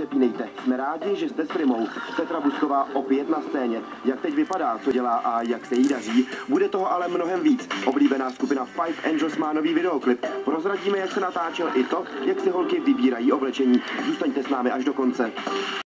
nepřepínejte. Jsme rádi, že jste s Primou. Petra Busková opět na scéně. Jak teď vypadá, co dělá a jak se jí daří. Bude toho ale mnohem víc. Oblíbená skupina Five Angels má nový videoklip. Prozradíme, jak se natáčel i to, jak si holky vybírají oblečení. Zůstaňte s námi až do konce.